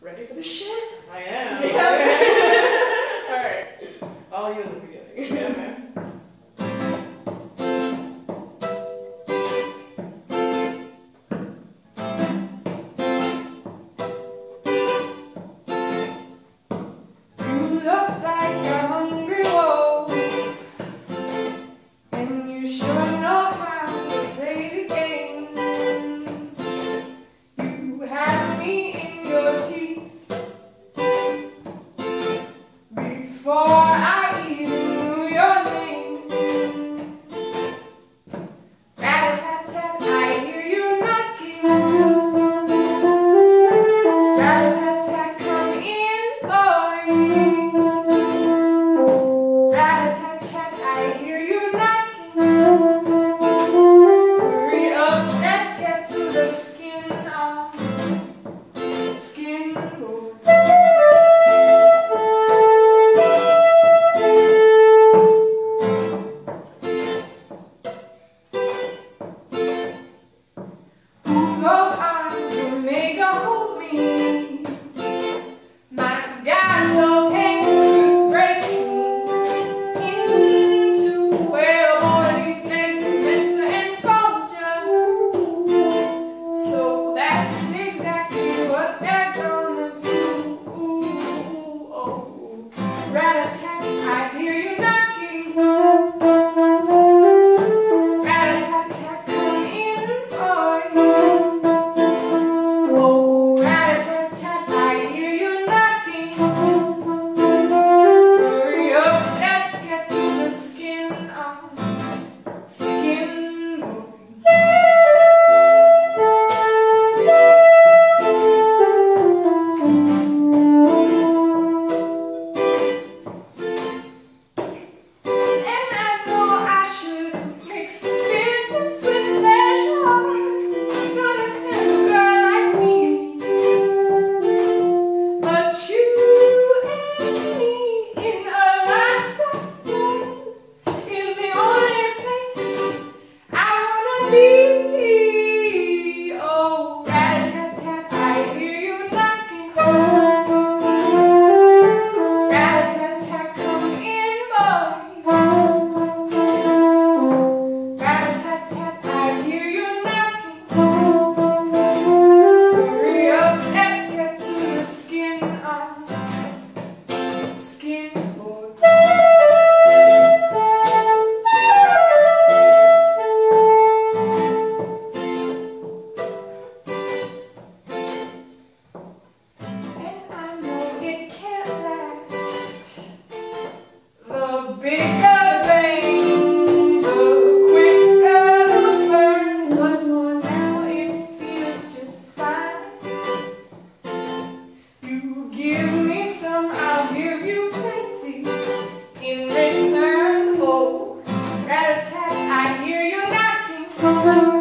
Ready for this shit? I am. Before Música